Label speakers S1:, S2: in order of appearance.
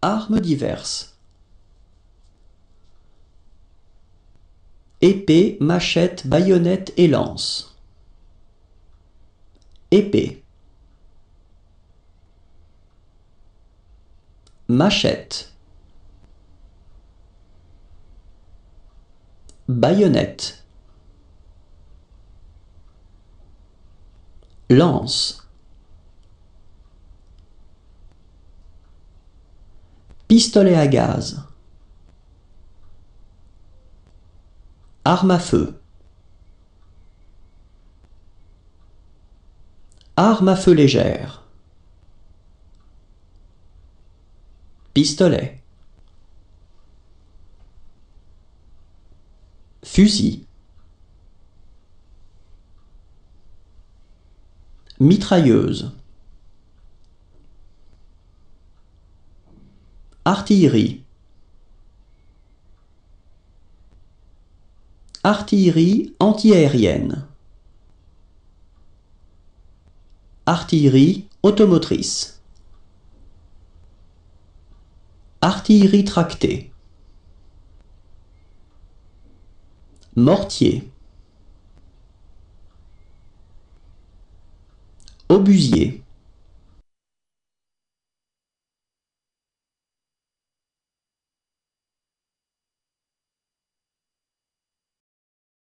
S1: Armes diverses. Épée, machette, baïonnette et lance. Épée. Machette. Baïonnette. Lance. Pistolet à gaz. Arme à feu. Arme à feu légère. Pistolet. Fusil. Mitrailleuse. Artillerie. Artillerie antiaérienne. Artillerie automotrice. Artillerie tractée. Mortier. Obusier.